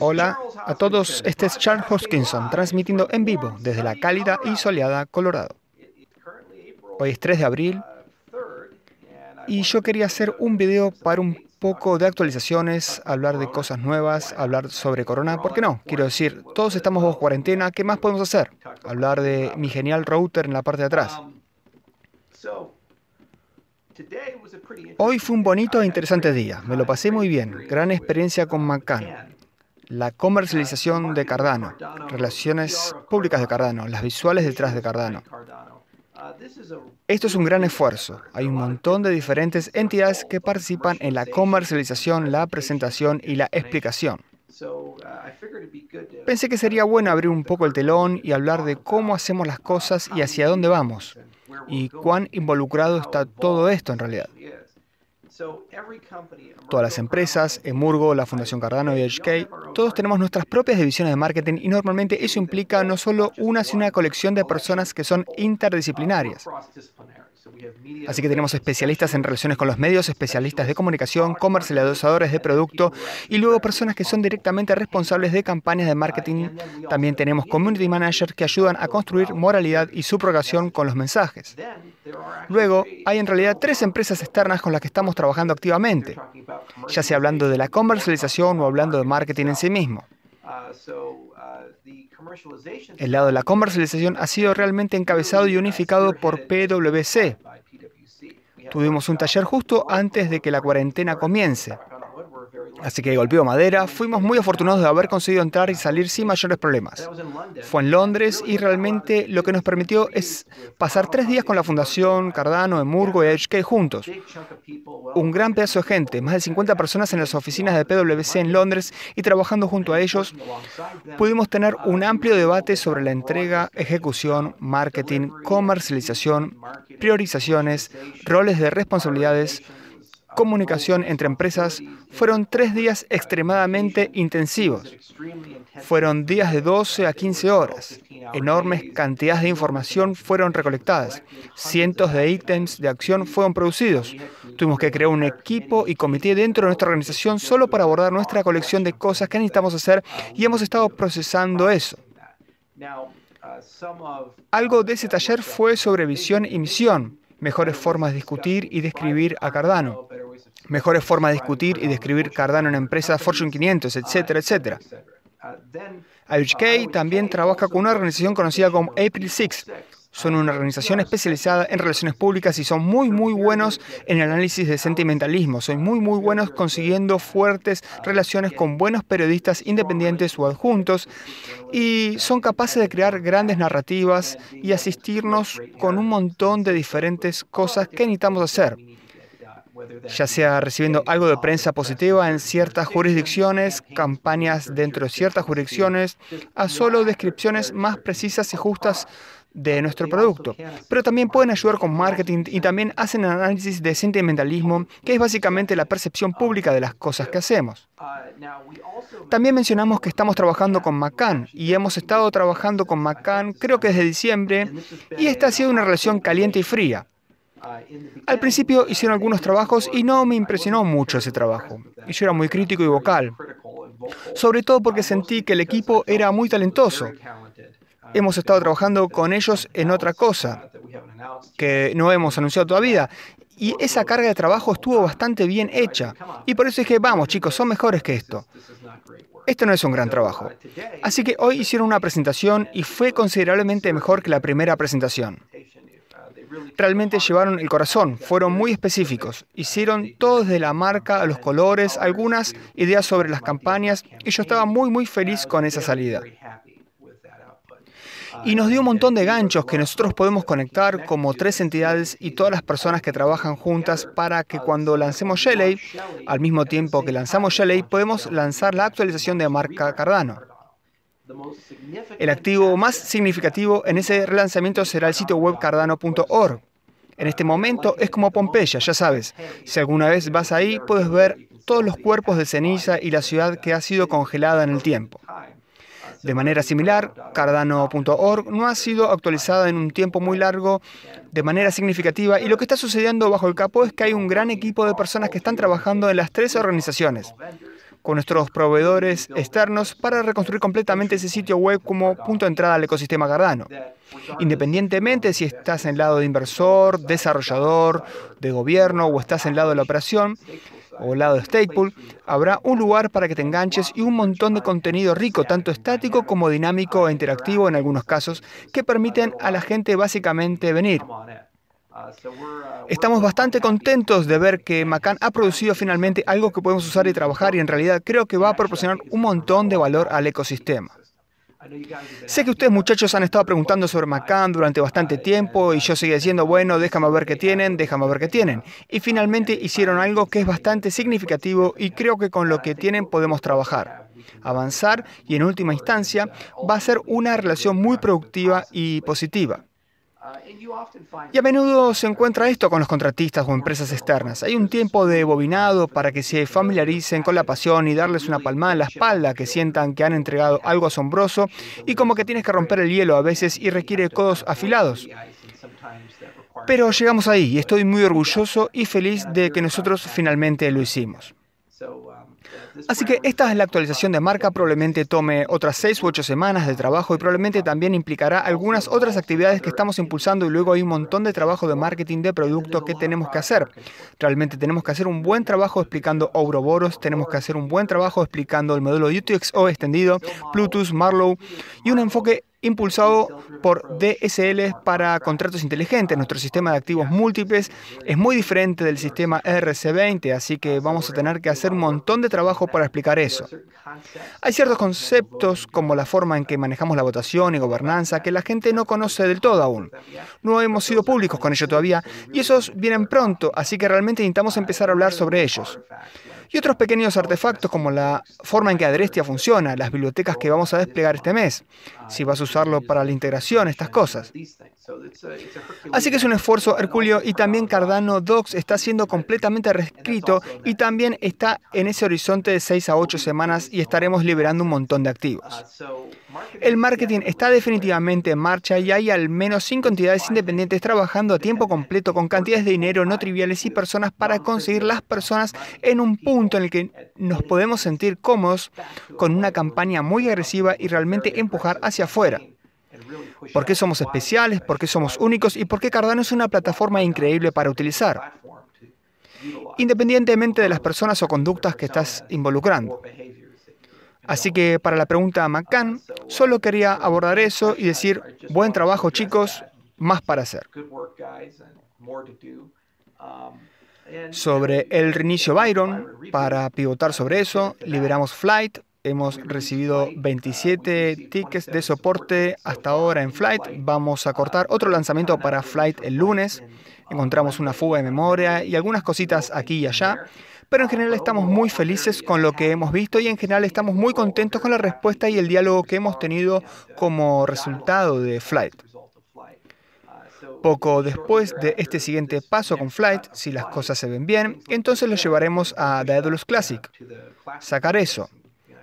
Hola a todos, este es Charles Hoskinson transmitiendo en vivo desde la cálida y soleada Colorado. Hoy es 3 de abril y yo quería hacer un video para un poco de actualizaciones, hablar de cosas nuevas, hablar sobre Corona, ¿por qué no? Quiero decir, todos estamos bajo cuarentena, ¿qué más podemos hacer? Hablar de mi genial router en la parte de atrás. Hoy fue un bonito e interesante día. Me lo pasé muy bien. Gran experiencia con Macan. La comercialización de Cardano, relaciones públicas de Cardano, las visuales detrás de Cardano. Esto es un gran esfuerzo. Hay un montón de diferentes entidades que participan en la comercialización, la presentación y la explicación. Pensé que sería bueno abrir un poco el telón y hablar de cómo hacemos las cosas y hacia dónde vamos y cuán involucrado está todo esto en realidad. Todas las empresas, Emurgo, la Fundación Cardano y HK, todos tenemos nuestras propias divisiones de marketing y normalmente eso implica no solo una, sino una colección de personas que son interdisciplinarias. Así que tenemos especialistas en relaciones con los medios, especialistas de comunicación, comercializadores de producto y luego personas que son directamente responsables de campañas de marketing. También tenemos community managers que ayudan a construir moralidad y subrogación con los mensajes. Luego, hay en realidad tres empresas externas con las que estamos trabajando activamente, ya sea hablando de la comercialización o hablando de marketing en sí mismo. El lado de la comercialización ha sido realmente encabezado y unificado por PwC. Tuvimos un taller justo antes de que la cuarentena comience. Así que golpeó madera, fuimos muy afortunados de haber conseguido entrar y salir sin mayores problemas. Fue en Londres y realmente lo que nos permitió es pasar tres días con la Fundación Cardano, Emurgo y HK juntos. Un gran pedazo de gente, más de 50 personas en las oficinas de PwC en Londres y trabajando junto a ellos, pudimos tener un amplio debate sobre la entrega, ejecución, marketing, comercialización, priorizaciones, roles de responsabilidades, comunicación entre empresas fueron tres días extremadamente intensivos. Fueron días de 12 a 15 horas. Enormes cantidades de información fueron recolectadas. Cientos de ítems de acción fueron producidos. Tuvimos que crear un equipo y comité dentro de nuestra organización solo para abordar nuestra colección de cosas que necesitamos hacer y hemos estado procesando eso. Algo de ese taller fue sobre visión y misión, mejores formas de discutir y describir a Cardano mejores formas de discutir y describir Cardano en empresas Fortune 500, etcétera, etcétera. IHK también trabaja con una organización conocida como April 6. Son una organización especializada en relaciones públicas y son muy, muy buenos en el análisis de sentimentalismo. Son muy, muy buenos consiguiendo fuertes relaciones con buenos periodistas independientes o adjuntos y son capaces de crear grandes narrativas y asistirnos con un montón de diferentes cosas que necesitamos hacer ya sea recibiendo algo de prensa positiva en ciertas jurisdicciones, campañas dentro de ciertas jurisdicciones, a solo descripciones más precisas y justas de nuestro producto. Pero también pueden ayudar con marketing y también hacen análisis de sentimentalismo, que es básicamente la percepción pública de las cosas que hacemos. También mencionamos que estamos trabajando con Macan y hemos estado trabajando con Macan creo que desde diciembre y esta ha sido una relación caliente y fría. Al principio hicieron algunos trabajos y no me impresionó mucho ese trabajo. Y yo era muy crítico y vocal. Sobre todo porque sentí que el equipo era muy talentoso. Hemos estado trabajando con ellos en otra cosa que no hemos anunciado todavía. Y esa carga de trabajo estuvo bastante bien hecha. Y por eso dije, vamos chicos, son mejores que esto. Esto no es un gran trabajo. Así que hoy hicieron una presentación y fue considerablemente mejor que la primera presentación realmente llevaron el corazón, fueron muy específicos, hicieron todo desde la marca a los colores, algunas ideas sobre las campañas y yo estaba muy muy feliz con esa salida. Y nos dio un montón de ganchos que nosotros podemos conectar como tres entidades y todas las personas que trabajan juntas para que cuando lancemos Shelley, al mismo tiempo que lanzamos Shelley, podemos lanzar la actualización de marca Cardano. El activo más significativo en ese relanzamiento será el sitio web cardano.org. En este momento es como Pompeya, ya sabes. Si alguna vez vas ahí, puedes ver todos los cuerpos de ceniza y la ciudad que ha sido congelada en el tiempo. De manera similar, Cardano.org no ha sido actualizada en un tiempo muy largo de manera significativa y lo que está sucediendo bajo el capó es que hay un gran equipo de personas que están trabajando en las tres organizaciones. Con nuestros proveedores externos para reconstruir completamente ese sitio web como punto de entrada al ecosistema Cardano. Independientemente si estás en el lado de inversor, desarrollador, de gobierno o estás en el lado de la operación, o lado de Stakepool, habrá un lugar para que te enganches y un montón de contenido rico, tanto estático como dinámico e interactivo en algunos casos, que permiten a la gente básicamente venir. Estamos bastante contentos de ver que Macan ha producido finalmente algo que podemos usar y trabajar y en realidad creo que va a proporcionar un montón de valor al ecosistema. Sé que ustedes muchachos han estado preguntando sobre Macan durante bastante tiempo y yo seguía diciendo, bueno, déjame ver qué tienen, déjame ver qué tienen. Y finalmente hicieron algo que es bastante significativo y creo que con lo que tienen podemos trabajar, avanzar y en última instancia va a ser una relación muy productiva y positiva. Y a menudo se encuentra esto con los contratistas o empresas externas. Hay un tiempo de bobinado para que se familiaricen con la pasión y darles una palmada en la espalda, que sientan que han entregado algo asombroso y como que tienes que romper el hielo a veces y requiere codos afilados. Pero llegamos ahí y estoy muy orgulloso y feliz de que nosotros finalmente lo hicimos. Así que esta es la actualización de marca, probablemente tome otras seis u ocho semanas de trabajo y probablemente también implicará algunas otras actividades que estamos impulsando y luego hay un montón de trabajo de marketing de producto que tenemos que hacer. Realmente tenemos que hacer un buen trabajo explicando Ouroboros, tenemos que hacer un buen trabajo explicando el modelo UTXO extendido, Bluetooth, Marlow y un enfoque impulsado por DSL para contratos inteligentes. Nuestro sistema de activos múltiples es muy diferente del sistema RC20, así que vamos a tener que hacer un montón de trabajo para explicar eso. Hay ciertos conceptos como la forma en que manejamos la votación y gobernanza que la gente no conoce del todo aún. No hemos sido públicos con ello todavía y esos vienen pronto, así que realmente necesitamos empezar a hablar sobre ellos y otros pequeños artefactos como la forma en que Adrestia funciona, las bibliotecas que vamos a desplegar este mes, si vas a usarlo para la integración, estas cosas. Así que es un esfuerzo hercúleo y también Cardano Docs está siendo completamente reescrito y también está en ese horizonte de 6 a 8 semanas y estaremos liberando un montón de activos. El marketing está definitivamente en marcha y hay al menos cinco entidades independientes trabajando a tiempo completo con cantidades de dinero no triviales y personas para conseguir las personas en un punto en el que nos podemos sentir cómodos con una campaña muy agresiva y realmente empujar hacia afuera. ¿Por qué somos especiales? ¿Por qué somos únicos? ¿Y por qué Cardano es una plataforma increíble para utilizar? Independientemente de las personas o conductas que estás involucrando. Así que para la pregunta a McCann, solo quería abordar eso y decir, buen trabajo chicos, más para hacer. Sobre el reinicio Byron, para pivotar sobre eso, liberamos Flight, Hemos recibido 27 tickets de soporte hasta ahora en Flight. Vamos a cortar otro lanzamiento para Flight el lunes. Encontramos una fuga de memoria y algunas cositas aquí y allá. Pero en general estamos muy felices con lo que hemos visto y en general estamos muy contentos con la respuesta y el diálogo que hemos tenido como resultado de Flight. Poco después de este siguiente paso con Flight, si las cosas se ven bien, entonces lo llevaremos a Daedalus Classic. Sacar eso.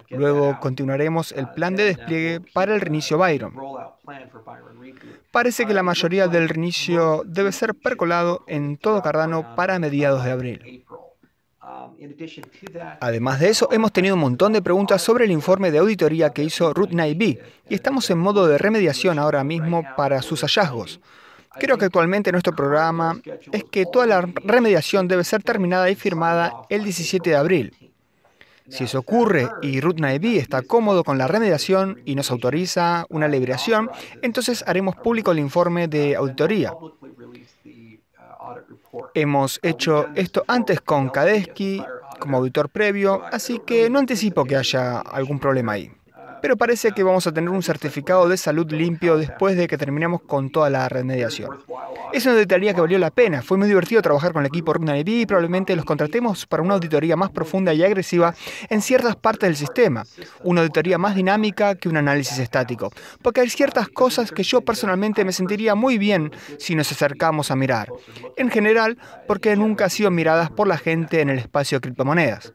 Luego continuaremos el plan de despliegue para el reinicio Byron. Parece que la mayoría del reinicio debe ser percolado en todo Cardano para mediados de abril. Además de eso, hemos tenido un montón de preguntas sobre el informe de auditoría que hizo Root B y estamos en modo de remediación ahora mismo para sus hallazgos. Creo que actualmente nuestro programa es que toda la remediación debe ser terminada y firmada el 17 de abril. Si eso ocurre y Ruth Naevi está cómodo con la remediación y nos autoriza una liberación, entonces haremos público el informe de auditoría. Hemos hecho esto antes con Kadesky como auditor previo, así que no anticipo que haya algún problema ahí pero parece que vamos a tener un certificado de salud limpio después de que terminemos con toda la remediación. Es una auditoría que valió la pena. Fue muy divertido trabajar con el equipo RugNIB y probablemente los contratemos para una auditoría más profunda y agresiva en ciertas partes del sistema. Una auditoría más dinámica que un análisis estático. Porque hay ciertas cosas que yo personalmente me sentiría muy bien si nos acercamos a mirar. En general, porque nunca han sido miradas por la gente en el espacio de criptomonedas.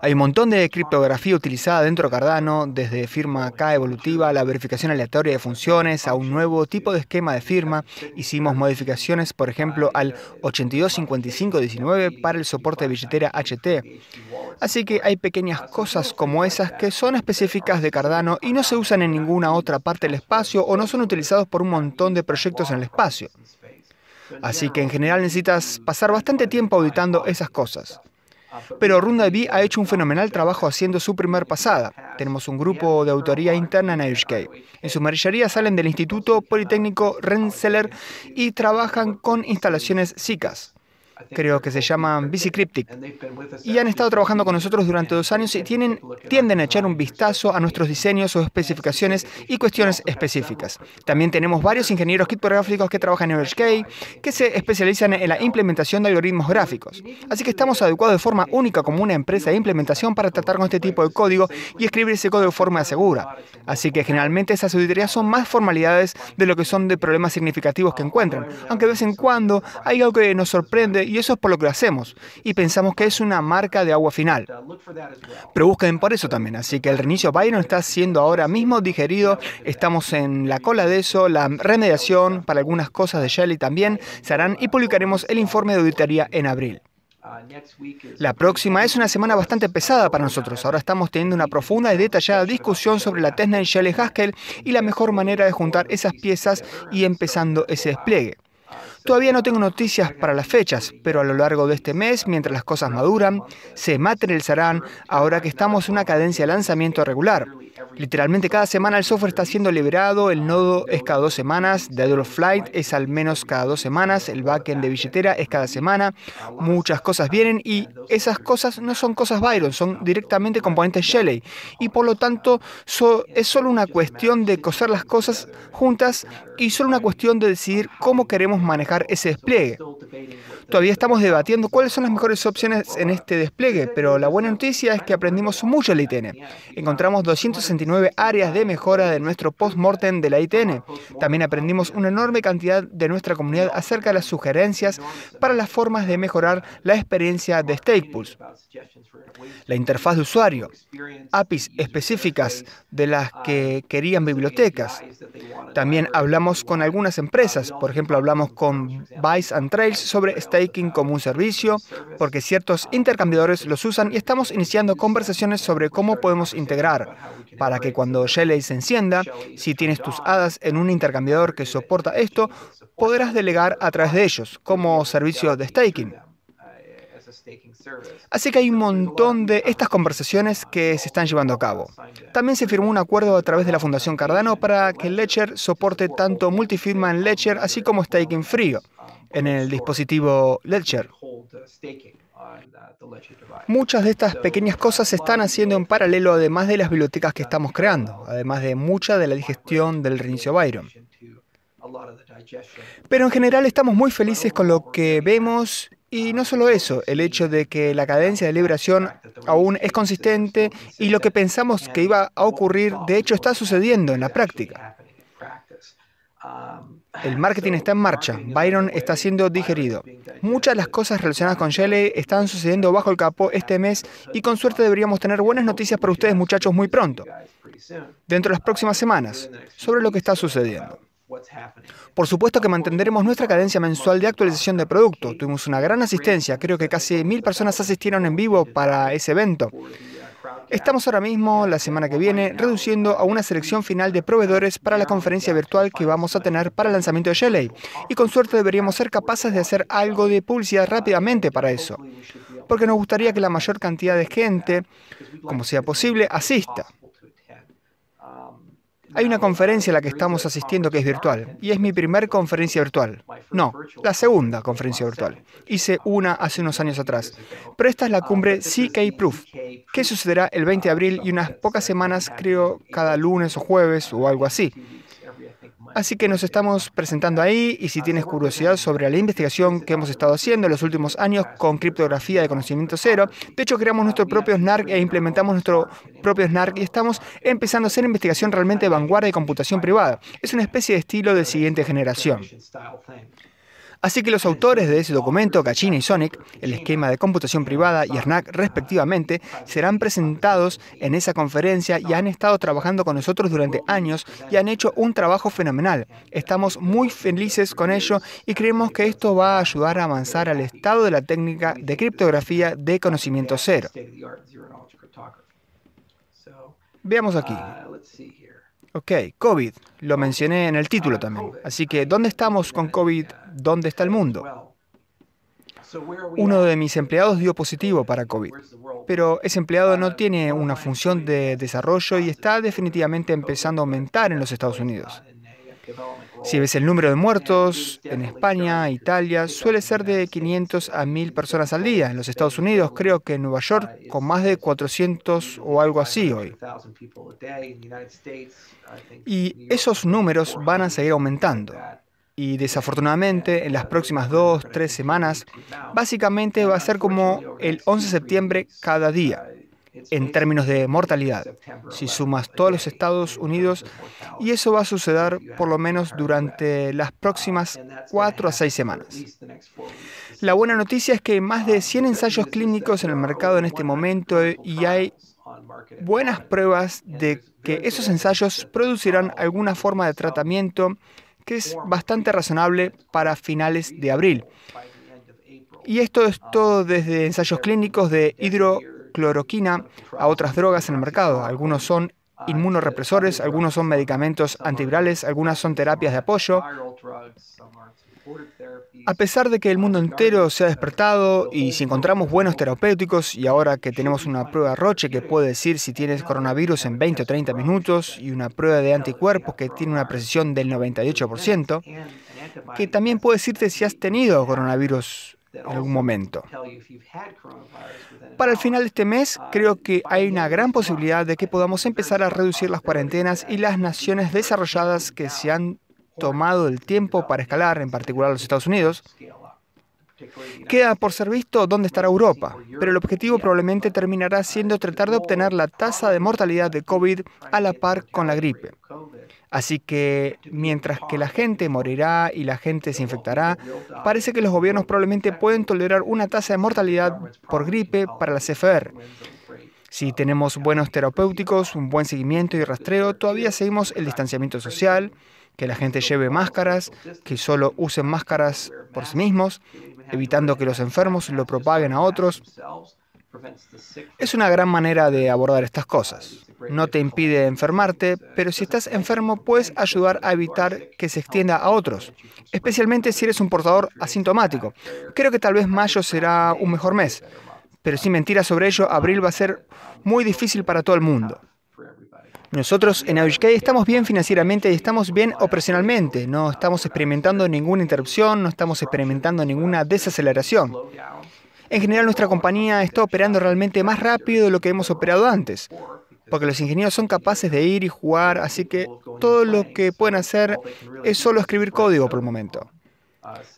Hay un montón de criptografía utilizada dentro de Cardano, desde firma K evolutiva, la verificación aleatoria de funciones, a un nuevo tipo de esquema de firma. Hicimos modificaciones, por ejemplo, al 825519 para el soporte de billetera HT. Así que hay pequeñas cosas como esas que son específicas de Cardano y no se usan en ninguna otra parte del espacio o no son utilizados por un montón de proyectos en el espacio. Así que en general necesitas pasar bastante tiempo auditando esas cosas. Pero RundaB ha hecho un fenomenal trabajo haciendo su primer pasada. Tenemos un grupo de autoría interna en IRishK. En su mayoría salen del Instituto Politécnico Rensselaer y trabajan con instalaciones SICAS creo que se llaman Bicicryptic, y han estado trabajando con nosotros durante dos años y tienen, tienden a echar un vistazo a nuestros diseños o especificaciones y cuestiones específicas. También tenemos varios ingenieros criptográficos que trabajan en HK, que se especializan en la implementación de algoritmos gráficos. Así que estamos adecuados de forma única como una empresa de implementación para tratar con este tipo de código y escribir ese código de forma segura. Así que generalmente esas auditorías son más formalidades de lo que son de problemas significativos que encuentran, aunque de vez en cuando hay algo que nos sorprende y eso es por lo que lo hacemos, y pensamos que es una marca de agua final. Pero busquen por eso también, así que el reinicio Byron está siendo ahora mismo digerido, estamos en la cola de eso, la remediación para algunas cosas de Shelly también se harán y publicaremos el informe de auditoría en abril. La próxima es una semana bastante pesada para nosotros. Ahora estamos teniendo una profunda y detallada discusión sobre la Tesla Shelley Haskell y la mejor manera de juntar esas piezas y empezando ese despliegue. Todavía no tengo noticias para las fechas, pero a lo largo de este mes, mientras las cosas maduran, se materializarán ahora que estamos en una cadencia de lanzamiento regular. Literalmente cada semana el software está siendo liberado, el nodo es cada dos semanas, The Flight es al menos cada dos semanas, el backend de billetera es cada semana, muchas cosas vienen y esas cosas no son cosas Byron, son directamente componentes Shelley y por lo tanto es solo una cuestión de coser las cosas juntas y solo una cuestión de decidir cómo queremos manejar ese despliegue. Todavía estamos debatiendo cuáles son las mejores opciones en este despliegue, pero la buena noticia es que aprendimos mucho el ITN. Encontramos 269 áreas de mejora de nuestro post-mortem de la ITN. También aprendimos una enorme cantidad de nuestra comunidad acerca de las sugerencias para las formas de mejorar la experiencia de Stakepulse. La interfaz de usuario, APIs específicas de las que querían bibliotecas. También hablamos con algunas empresas, por ejemplo, hablamos con Vice and Trails sobre Stakepulse como un servicio, porque ciertos intercambiadores los usan y estamos iniciando conversaciones sobre cómo podemos integrar para que cuando Shelley se encienda, si tienes tus hadas en un intercambiador que soporta esto, podrás delegar a través de ellos como servicio de staking. Así que hay un montón de estas conversaciones que se están llevando a cabo. También se firmó un acuerdo a través de la Fundación Cardano para que Ledger soporte tanto multifirma en Ledger así como staking frío en el dispositivo Ledger. Muchas de estas pequeñas cosas se están haciendo en paralelo, además de las bibliotecas que estamos creando, además de mucha de la digestión del reinicio Byron. Pero en general estamos muy felices con lo que vemos y no solo eso, el hecho de que la cadencia de liberación aún es consistente y lo que pensamos que iba a ocurrir de hecho está sucediendo en la práctica. El marketing está en marcha, Byron está siendo digerido. Muchas de las cosas relacionadas con Shelley están sucediendo bajo el capó este mes y con suerte deberíamos tener buenas noticias para ustedes muchachos muy pronto, dentro de las próximas semanas, sobre lo que está sucediendo. Por supuesto que mantendremos nuestra cadencia mensual de actualización de producto. Tuvimos una gran asistencia, creo que casi mil personas asistieron en vivo para ese evento. Estamos ahora mismo, la semana que viene, reduciendo a una selección final de proveedores para la conferencia virtual que vamos a tener para el lanzamiento de Shelley. Y con suerte deberíamos ser capaces de hacer algo de publicidad rápidamente para eso. Porque nos gustaría que la mayor cantidad de gente, como sea posible, asista. Hay una conferencia a la que estamos asistiendo que es virtual, y es mi primer conferencia virtual. No, la segunda conferencia virtual. Hice una hace unos años atrás. Pero esta es la cumbre CK Proof, que sucederá el 20 de abril y unas pocas semanas, creo, cada lunes o jueves o algo así. Así que nos estamos presentando ahí y si tienes curiosidad sobre la investigación que hemos estado haciendo en los últimos años con criptografía de conocimiento cero, de hecho creamos nuestro propio SNARK e implementamos nuestro propio SNARK y estamos empezando a hacer investigación realmente de vanguardia de computación privada. Es una especie de estilo de siguiente generación. Así que los autores de ese documento, Kachina y Sonic, el esquema de computación privada y ERNAC respectivamente, serán presentados en esa conferencia y han estado trabajando con nosotros durante años y han hecho un trabajo fenomenal. Estamos muy felices con ello y creemos que esto va a ayudar a avanzar al estado de la técnica de criptografía de conocimiento cero. Veamos aquí. Ok, COVID, lo mencioné en el título también. Así que, ¿dónde estamos con COVID? ¿Dónde está el mundo? Uno de mis empleados dio positivo para COVID, pero ese empleado no tiene una función de desarrollo y está definitivamente empezando a aumentar en los Estados Unidos. Si ves el número de muertos en España, Italia, suele ser de 500 a 1000 personas al día. En los Estados Unidos, creo que en Nueva York, con más de 400 o algo así hoy. Y esos números van a seguir aumentando. Y desafortunadamente, en las próximas dos, tres semanas, básicamente va a ser como el 11 de septiembre cada día en términos de mortalidad, si sumas todos los Estados Unidos, y eso va a suceder por lo menos durante las próximas cuatro a seis semanas. La buena noticia es que hay más de 100 ensayos clínicos en el mercado en este momento y hay buenas pruebas de que esos ensayos producirán alguna forma de tratamiento que es bastante razonable para finales de abril. Y esto es todo desde ensayos clínicos de hidro cloroquina a otras drogas en el mercado. Algunos son inmunorepresores, algunos son medicamentos antivirales, algunas son terapias de apoyo. A pesar de que el mundo entero se ha despertado y si encontramos buenos terapéuticos y ahora que tenemos una prueba Roche que puede decir si tienes coronavirus en 20 o 30 minutos y una prueba de anticuerpos que tiene una precisión del 98%, que también puede decirte si has tenido coronavirus en algún momento. Para el final de este mes, creo que hay una gran posibilidad de que podamos empezar a reducir las cuarentenas y las naciones desarrolladas que se han tomado el tiempo para escalar, en particular los Estados Unidos. Queda por ser visto dónde estará Europa, pero el objetivo probablemente terminará siendo tratar de obtener la tasa de mortalidad de COVID a la par con la gripe. Así que mientras que la gente morirá y la gente se infectará, parece que los gobiernos probablemente pueden tolerar una tasa de mortalidad por gripe para la CFR. Si tenemos buenos terapéuticos, un buen seguimiento y rastreo, todavía seguimos el distanciamiento social, que la gente lleve máscaras, que solo usen máscaras por sí mismos, evitando que los enfermos lo propaguen a otros. Es una gran manera de abordar estas cosas no te impide enfermarte, pero si estás enfermo puedes ayudar a evitar que se extienda a otros, especialmente si eres un portador asintomático. Creo que tal vez mayo será un mejor mes, pero sin mentiras sobre ello, abril va a ser muy difícil para todo el mundo. Nosotros en AUHK estamos bien financieramente y estamos bien operacionalmente. No estamos experimentando ninguna interrupción, no estamos experimentando ninguna desaceleración. En general nuestra compañía está operando realmente más rápido de lo que hemos operado antes porque los ingenieros son capaces de ir y jugar, así que todo lo que pueden hacer es solo escribir código por el momento.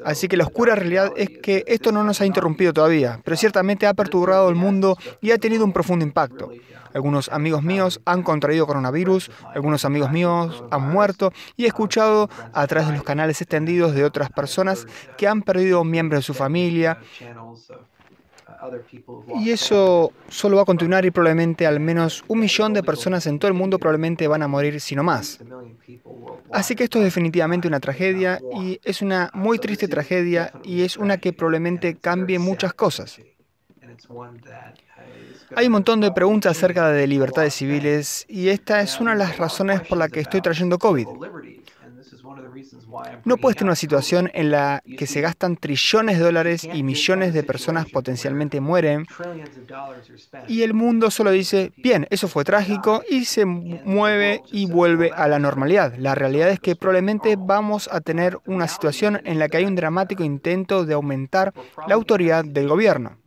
Así que la oscura realidad es que esto no nos ha interrumpido todavía, pero ciertamente ha perturbado el mundo y ha tenido un profundo impacto. Algunos amigos míos han contraído coronavirus, algunos amigos míos han muerto y he escuchado a través de los canales extendidos de otras personas que han perdido miembros de su familia y eso solo va a continuar y probablemente al menos un millón de personas en todo el mundo probablemente van a morir si no más. Así que esto es definitivamente una tragedia y es una muy triste tragedia y es una que probablemente cambie muchas cosas. Hay un montón de preguntas acerca de libertades civiles y esta es una de las razones por la que estoy trayendo COVID. No puedes tener una situación en la que se gastan trillones de dólares y millones de personas potencialmente mueren y el mundo solo dice, bien, eso fue trágico y se mueve y vuelve a la normalidad. La realidad es que probablemente vamos a tener una situación en la que hay un dramático intento de aumentar la autoridad del gobierno.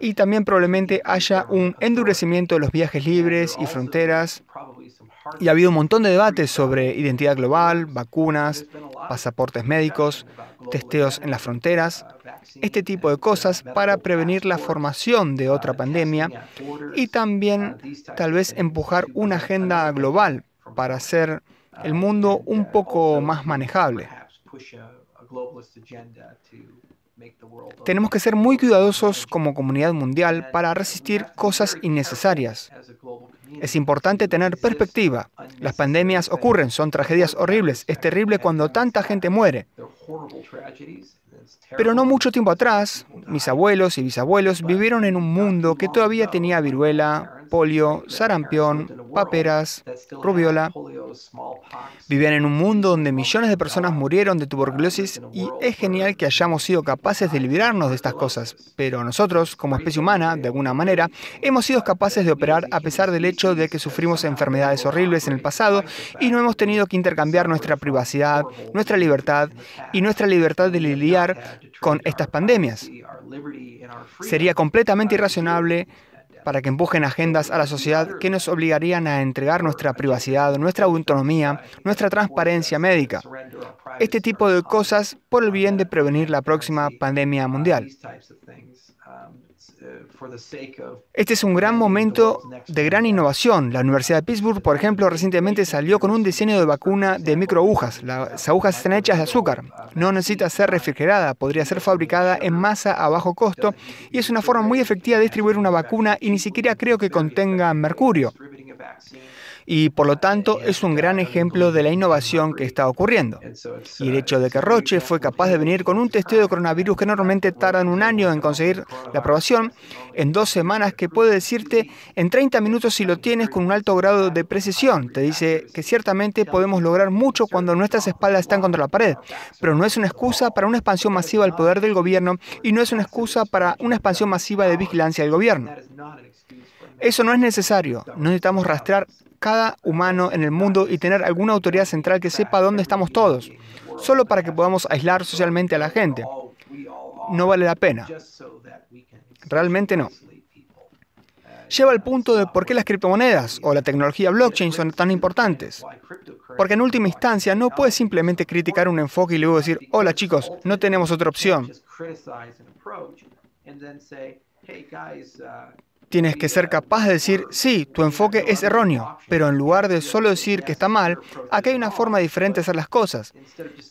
Y también probablemente haya un endurecimiento de los viajes libres y fronteras y ha habido un montón de debates sobre identidad global, vacunas, pasaportes médicos, testeos en las fronteras, este tipo de cosas para prevenir la formación de otra pandemia y también tal vez empujar una agenda global para hacer el mundo un poco más manejable. Tenemos que ser muy cuidadosos como comunidad mundial para resistir cosas innecesarias. Es importante tener perspectiva. Las pandemias ocurren, son tragedias horribles. Es terrible cuando tanta gente muere. Pero no mucho tiempo atrás, mis abuelos y bisabuelos vivieron en un mundo que todavía tenía viruela, polio, sarampión, paperas, rubiola. Vivían en un mundo donde millones de personas murieron de tuberculosis y es genial que hayamos sido capaces de librarnos de estas cosas. Pero nosotros, como especie humana, de alguna manera, hemos sido capaces de operar a pesar del hecho de que sufrimos enfermedades horribles en el pasado y no hemos tenido que intercambiar nuestra privacidad, nuestra libertad y nuestra libertad de lidiar con estas pandemias. Sería completamente irracionable para que empujen agendas a la sociedad que nos obligarían a entregar nuestra privacidad, nuestra autonomía, nuestra transparencia médica. Este tipo de cosas por el bien de prevenir la próxima pandemia mundial. Este es un gran momento de gran innovación. La Universidad de Pittsburgh, por ejemplo, recientemente salió con un diseño de vacuna de microagujas. Las agujas están hechas de azúcar. No necesita ser refrigerada, podría ser fabricada en masa a bajo costo y es una forma muy efectiva de distribuir una vacuna y ni siquiera creo que contenga mercurio y por lo tanto es un gran ejemplo de la innovación que está ocurriendo. Y el hecho de que Roche fue capaz de venir con un testeo de coronavirus que normalmente tardan un año en conseguir la aprobación, en dos semanas que puede decirte en 30 minutos si lo tienes con un alto grado de precisión. Te dice que ciertamente podemos lograr mucho cuando nuestras espaldas están contra la pared, pero no es una excusa para una expansión masiva del poder del gobierno y no es una excusa para una expansión masiva de vigilancia del gobierno. Eso no es necesario. No necesitamos rastrear cada humano en el mundo y tener alguna autoridad central que sepa dónde estamos todos, solo para que podamos aislar socialmente a la gente. No vale la pena. Realmente no. Lleva al punto de por qué las criptomonedas o la tecnología blockchain son tan importantes. Porque en última instancia no puedes simplemente criticar un enfoque y luego decir, hola chicos, no tenemos otra opción. Tienes que ser capaz de decir, sí, tu enfoque es erróneo, pero en lugar de solo decir que está mal, aquí hay una forma diferente de hacer las cosas.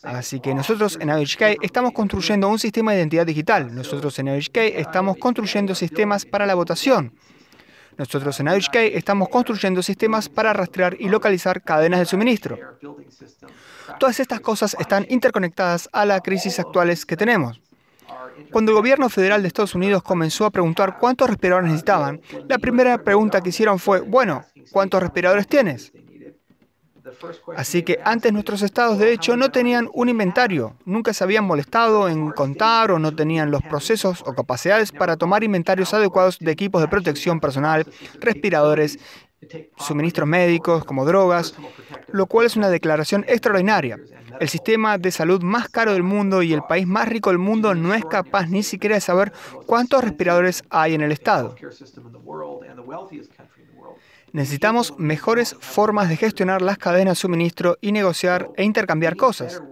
Así que nosotros en AHK estamos construyendo un sistema de identidad digital. Nosotros en AHK estamos construyendo sistemas para la votación. Nosotros en AHK estamos construyendo sistemas para rastrear y localizar cadenas de suministro. Todas estas cosas están interconectadas a las crisis actuales que tenemos. Cuando el gobierno federal de Estados Unidos comenzó a preguntar cuántos respiradores necesitaban, la primera pregunta que hicieron fue, bueno, ¿cuántos respiradores tienes? Así que antes nuestros estados de hecho no tenían un inventario, nunca se habían molestado en contar o no tenían los procesos o capacidades para tomar inventarios adecuados de equipos de protección personal, respiradores, suministros médicos como drogas, lo cual es una declaración extraordinaria. El sistema de salud más caro del mundo y el país más rico del mundo no es capaz ni siquiera de saber cuántos respiradores hay en el estado. Necesitamos mejores formas de gestionar las cadenas de suministro y negociar e intercambiar cosas.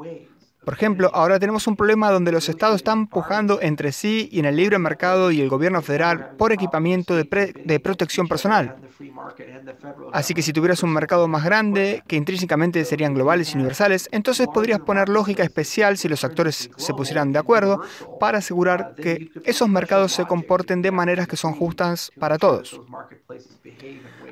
Por ejemplo, ahora tenemos un problema donde los estados están pujando entre sí y en el libre mercado y el gobierno federal por equipamiento de, protección personal. Así que si tuvieras un mercado más grande, que intrínsecamente serían globales y universales, entonces podrías poner lógica especial si los actores se pusieran de acuerdo para asegurar que esos mercados se comporten de maneras que son justas para todos.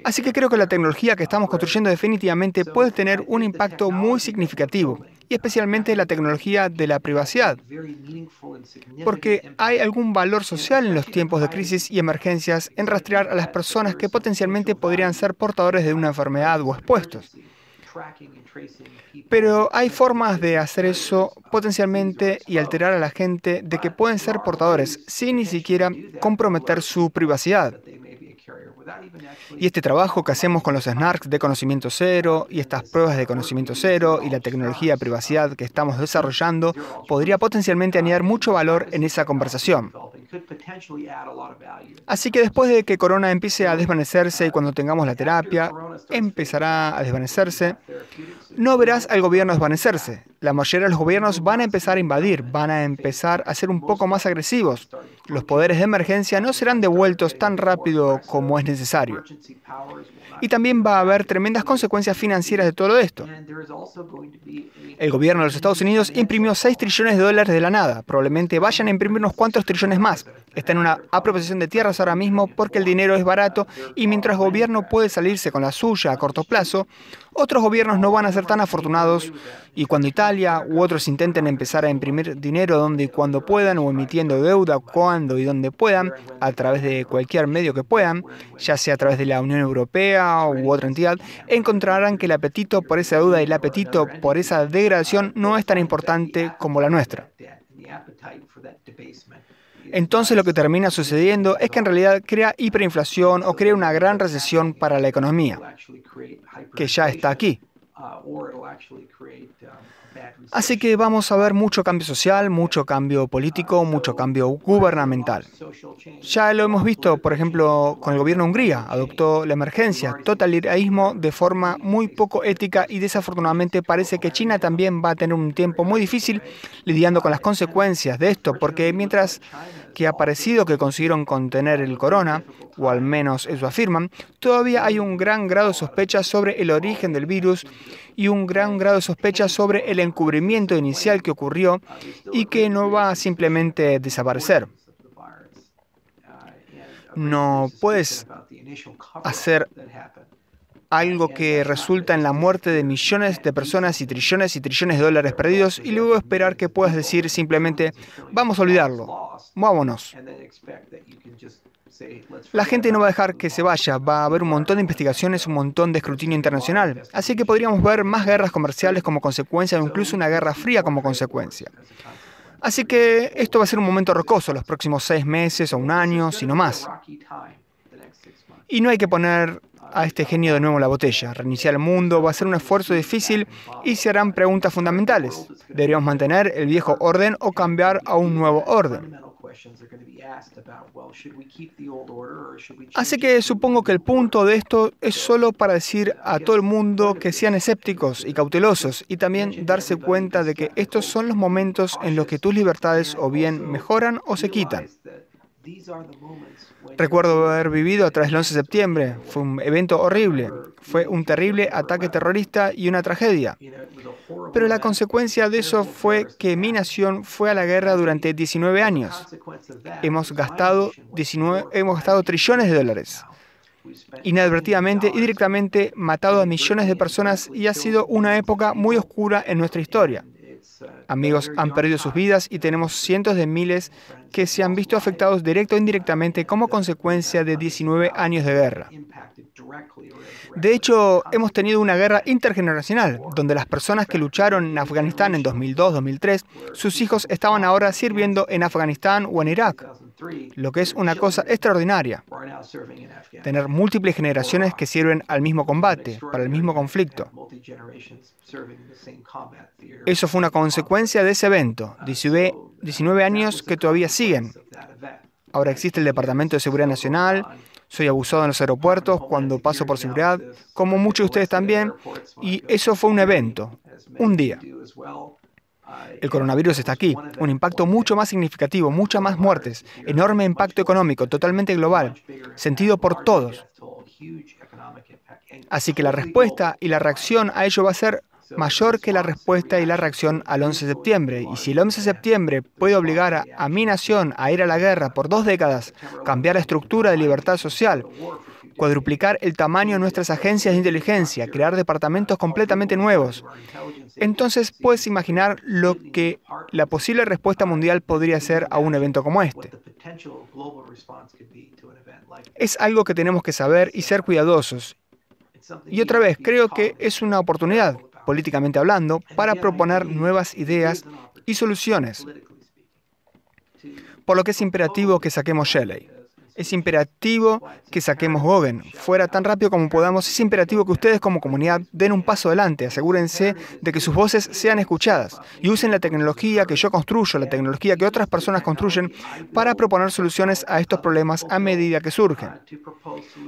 Así que creo que la tecnología que estamos construyendo definitivamente puede tener un impacto muy significativo y especialmente la tecnología de la privacidad, porque hay algún valor social en los tiempos de crisis y emergencias en rastrear a las personas que potencialmente podrían ser portadores de una enfermedad o expuestos. Pero hay formas de hacer eso potencialmente y alterar a la gente de que pueden ser portadores sin ni siquiera comprometer su privacidad. Y este trabajo que hacemos con los SNARKs de conocimiento cero y estas pruebas de conocimiento cero y la tecnología de privacidad que estamos desarrollando podría potencialmente añadir mucho valor en esa conversación. Así que después de que Corona empiece a desvanecerse y cuando tengamos la terapia, empezará a desvanecerse, no verás al gobierno desvanecerse. La mayoría de los gobiernos van a empezar a invadir, van a empezar a ser un poco más agresivos. Los poderes de emergencia no serán devueltos tan rápido como es necesario. Y también va a haber tremendas consecuencias financieras de todo esto. El gobierno de los Estados Unidos imprimió 6 trillones de dólares de la nada. Probablemente vayan a imprimir unos cuantos trillones más. Está en una apropiación de tierras ahora mismo porque el dinero es barato y mientras el gobierno puede salirse con la suya a corto plazo, otros gobiernos no van a tan afortunados y cuando Italia u otros intenten empezar a imprimir dinero donde y cuando puedan o emitiendo deuda cuando y donde puedan, a través de cualquier medio que puedan, ya sea a través de la Unión Europea u otra entidad, encontrarán que el apetito por esa deuda y el apetito por esa degradación no es tan importante como la nuestra. Entonces lo que termina sucediendo es que en realidad crea hiperinflación o crea una gran recesión para la economía, que ya está aquí. Así que vamos a ver mucho cambio social, mucho cambio político, mucho cambio gubernamental. Ya lo hemos visto, por ejemplo, con el gobierno de Hungría. Adoptó la emergencia, totalitarismo de forma muy poco ética y desafortunadamente parece que China también va a tener un tiempo muy difícil lidiando con las consecuencias de esto, porque mientras que ha parecido que consiguieron contener el corona, o al menos eso afirman, todavía hay un gran grado de sospecha sobre el origen del virus y un gran grado de sospecha sobre el encubrimiento inicial que ocurrió y que no va a simplemente desaparecer. No puedes hacer algo que resulta en la muerte de millones de personas y trillones y trillones de dólares perdidos y luego esperar que puedas decir simplemente, vamos a olvidarlo, vámonos. La gente no va a dejar que se vaya, va a haber un montón de investigaciones, un montón de escrutinio internacional. Así que podríamos ver más guerras comerciales como consecuencia o incluso una guerra fría como consecuencia. Así que esto va a ser un momento rocoso los próximos seis meses o un año, si no más. Y no hay que poner a este genio de nuevo la botella. Reiniciar el mundo va a ser un esfuerzo difícil y se harán preguntas fundamentales. ¿Deberíamos mantener el viejo orden o cambiar a un nuevo orden? Así que supongo que el punto de esto es solo para decir a todo el mundo que sean escépticos y cautelosos y también darse cuenta de que estos son los momentos en los que tus libertades o bien mejoran o se quitan. Recuerdo haber vivido a través del 11 de septiembre. Fue un evento horrible. Fue un terrible ataque terrorista y una tragedia. Pero la consecuencia de eso fue que mi nación fue a la guerra durante 19 años. Hemos gastado, 19, hemos gastado trillones de dólares. Inadvertidamente y directamente matado a millones de personas y ha sido una época muy oscura en nuestra historia. Amigos han perdido sus vidas y tenemos cientos de miles que se han visto afectados directo o indirectamente como consecuencia de 19 años de guerra. De hecho, hemos tenido una guerra intergeneracional, donde las personas que lucharon en Afganistán en 2002-2003, sus hijos estaban ahora sirviendo en Afganistán o en Irak, lo que es una cosa extraordinaria. Tener múltiples generaciones que sirven al mismo combate, para el mismo conflicto. Eso fue una consecuencia de ese evento, 19 años que todavía siguen. Ahora existe el Departamento de Seguridad Nacional, soy abusado en los aeropuertos cuando paso por seguridad, como muchos de ustedes también, y eso fue un evento, un día. El coronavirus está aquí, un impacto mucho más significativo, muchas más muertes, enorme impacto económico, totalmente global, sentido por todos. Así que la respuesta y la reacción a ello va a ser mayor que la respuesta y la reacción al 11 de septiembre. Y si el 11 de septiembre puede obligar a, mi nación a ir a la guerra por dos décadas, cambiar la estructura de libertad social, cuadruplicar el tamaño de nuestras agencias de inteligencia, crear departamentos completamente nuevos, entonces puedes imaginar lo que la posible respuesta mundial podría ser a un evento como este. Es algo que tenemos que saber y ser cuidadosos. Y otra vez, creo que es una oportunidad políticamente hablando, para proponer nuevas ideas y soluciones. Por lo que es imperativo que saquemos Shelley. Es imperativo que saquemos Gogen fuera tan rápido como podamos. Es imperativo que ustedes como comunidad den un paso adelante. Asegúrense de que sus voces sean escuchadas y usen la tecnología que yo construyo, la tecnología que otras personas construyen para proponer soluciones a estos problemas a medida que surgen.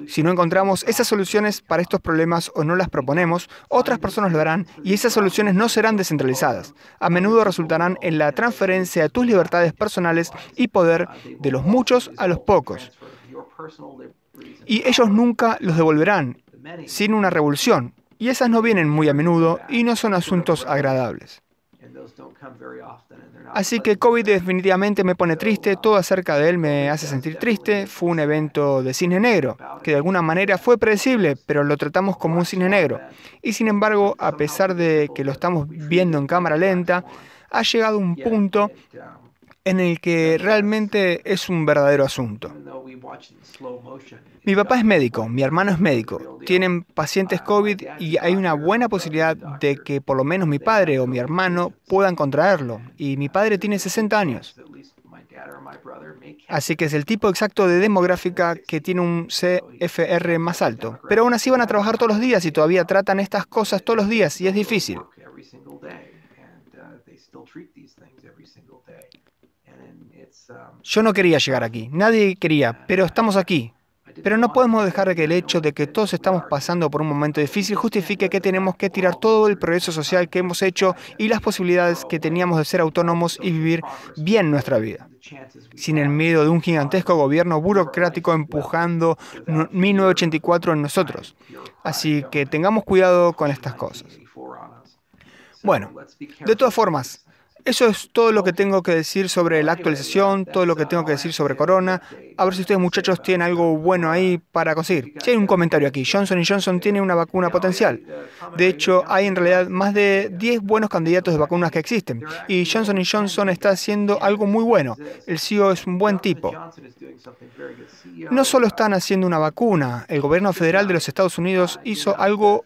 Si no encontramos esas soluciones para estos problemas o no las proponemos, otras personas lo harán y esas soluciones no serán descentralizadas. A menudo resultarán en la transferencia de tus libertades personales y poder de los muchos a los pocos. Y ellos nunca los devolverán sin una revolución. Y esas no vienen muy a menudo y no son asuntos agradables. Así que COVID definitivamente me pone triste, todo acerca de él me hace sentir triste. Fue un evento de cine negro, que de alguna manera fue predecible, pero lo tratamos como un cine negro. Y sin embargo, a pesar de que lo estamos viendo en cámara lenta, ha llegado un punto en el que realmente es un verdadero asunto. Mi papá es médico, mi hermano es médico, tienen pacientes COVID y hay una buena posibilidad de que por lo menos mi padre o mi hermano puedan contraerlo. Y mi padre tiene 60 años. Así que es el tipo exacto de demográfica que tiene un CFR más alto. Pero aún así van a trabajar todos los días y todavía tratan estas cosas todos los días y es difícil. Yo no quería llegar aquí, nadie quería, pero estamos aquí. Pero no podemos dejar que el hecho de que todos estamos pasando por un momento difícil justifique que tenemos que tirar todo el progreso social que hemos hecho y las posibilidades que teníamos de ser autónomos y vivir bien nuestra vida, sin el miedo de un gigantesco gobierno burocrático empujando 1984 en nosotros. Así que tengamos cuidado con estas cosas. Bueno, de todas formas, eso es todo lo que tengo que decir sobre la actualización, todo lo que tengo que decir sobre Corona. A ver si ustedes muchachos tienen algo bueno ahí para conseguir. Si hay un comentario aquí, Johnson Johnson tiene una vacuna potencial. De hecho, hay en realidad más de 10 buenos candidatos de vacunas que existen. Y Johnson Johnson está haciendo algo muy bueno. El CEO es un buen tipo. No solo están haciendo una vacuna, el gobierno federal de los Estados Unidos hizo algo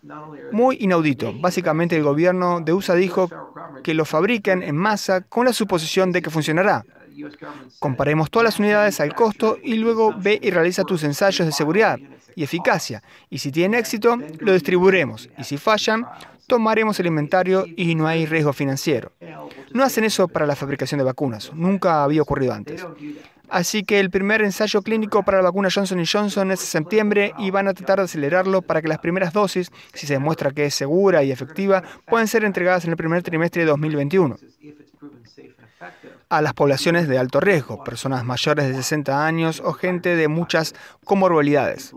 muy inaudito. Básicamente el gobierno de USA dijo que lo fabriquen en con la suposición de que funcionará. Comparemos todas las unidades al costo y luego ve y realiza tus ensayos de seguridad y eficacia. Y si tienen éxito, lo distribuiremos. Y si fallan, tomaremos el inventario y no hay riesgo financiero. No hacen eso para la fabricación de vacunas. Nunca había ocurrido antes. Así que el primer ensayo clínico para la vacuna Johnson Johnson es en septiembre y van a tratar de acelerarlo para que las primeras dosis, si se demuestra que es segura y efectiva, puedan ser entregadas en el primer trimestre de 2021 a las poblaciones de alto riesgo, personas mayores de 60 años o gente de muchas comorbilidades.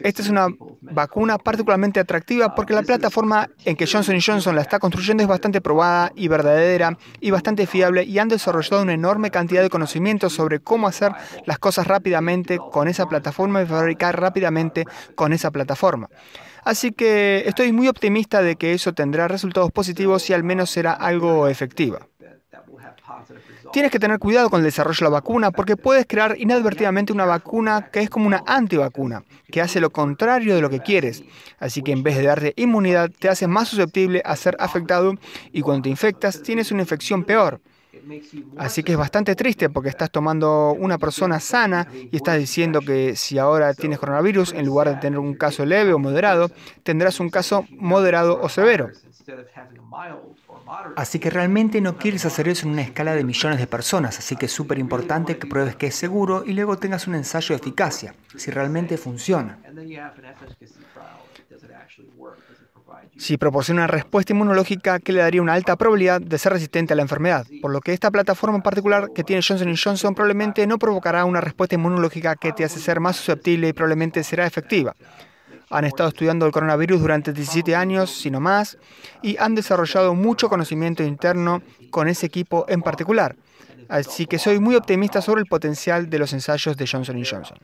Esta es una vacuna particularmente atractiva porque la plataforma en que Johnson Johnson la está construyendo es bastante probada y verdadera y bastante fiable y han desarrollado una enorme cantidad de conocimientos sobre cómo hacer las cosas rápidamente con esa plataforma y fabricar rápidamente con esa plataforma. Así que estoy muy optimista de que eso tendrá resultados positivos y al menos será algo efectiva. Tienes que tener cuidado con el desarrollo de la vacuna porque puedes crear inadvertidamente una vacuna que es como una antivacuna, que hace lo contrario de lo que quieres. Así que en vez de darte inmunidad, te hace más susceptible a ser afectado y cuando te infectas tienes una infección peor. Así que es bastante triste porque estás tomando una persona sana y estás diciendo que si ahora tienes coronavirus, en lugar de tener un caso leve o moderado, tendrás un caso moderado o severo. Así que realmente no quieres hacer eso en una escala de millones de personas, así que es súper importante que pruebes que es seguro y luego tengas un ensayo de eficacia, si realmente funciona. Si proporciona una respuesta inmunológica que le daría una alta probabilidad de ser resistente a la enfermedad, por lo que esta plataforma en particular que tiene Johnson Johnson probablemente no provocará una respuesta inmunológica que te hace ser más susceptible y probablemente será efectiva han estado estudiando el coronavirus durante 17 años, sino más, y han desarrollado mucho conocimiento interno con ese equipo en particular. Así que soy muy optimista sobre el potencial de los ensayos de Johnson Johnson.